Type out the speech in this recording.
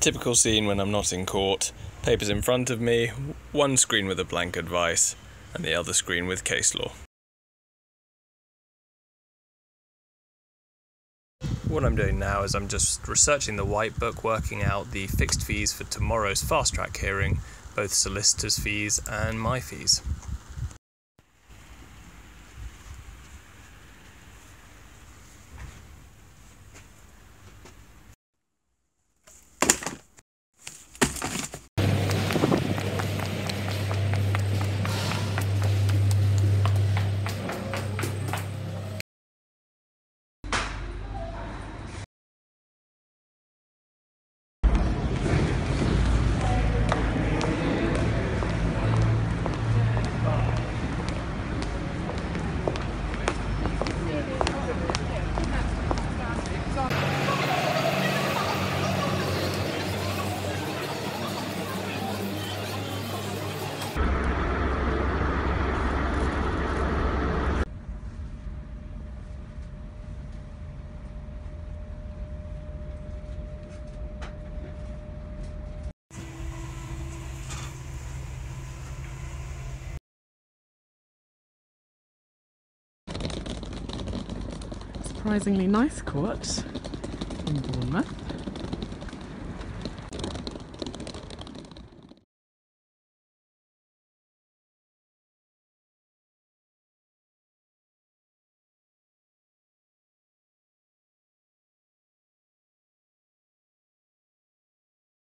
Typical scene when I'm not in court. Papers in front of me, one screen with a blank advice, and the other screen with case law. What I'm doing now is I'm just researching the White Book, working out the fixed fees for tomorrow's fast track hearing, both solicitors' fees and my fees. Surprisingly nice court in Bournemouth.